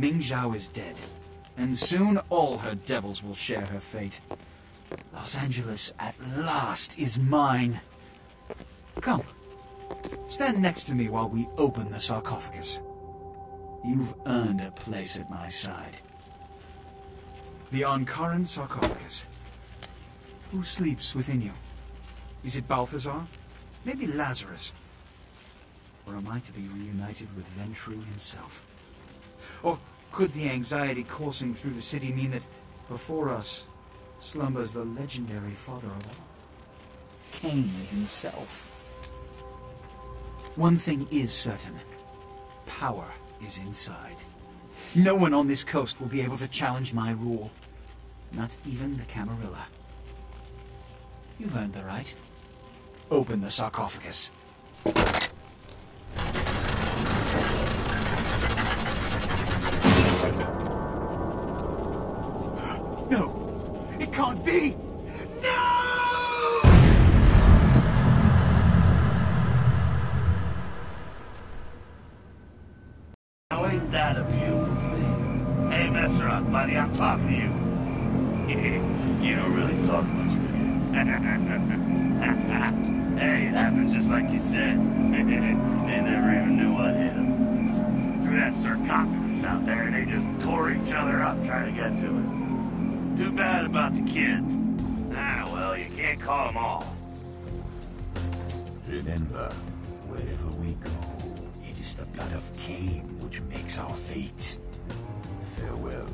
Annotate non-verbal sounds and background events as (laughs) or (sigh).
Ming Xiao is dead, and soon all her devils will share her fate. Los Angeles at last is mine. Come, stand next to me while we open the sarcophagus. You've earned a place at my side. The Ankaran sarcophagus. Who sleeps within you? Is it Balthazar? Maybe Lazarus? Or am I to be reunited with Ventrue himself? Or could the anxiety coursing through the city mean that before us slumbers the legendary father of all? Caine himself. One thing is certain. Power is inside. No one on this coast will be able to challenge my rule. Not even the Camarilla. You've earned the right. Open the sarcophagus. Can't be! No! Now ain't that a beautiful thing? Hey, Messerot, buddy, I'm talking to you. (laughs) you don't really talk much, do you? (laughs) hey, it happened just like you said. (laughs) they never even knew what hit them. Threw that sarcophagus out there and they just tore each other up trying to get to it. Too bad about the kid. Ah, well, you can't call them all. Remember, wherever we go, it is the blood of Caine which makes our fate. Farewell.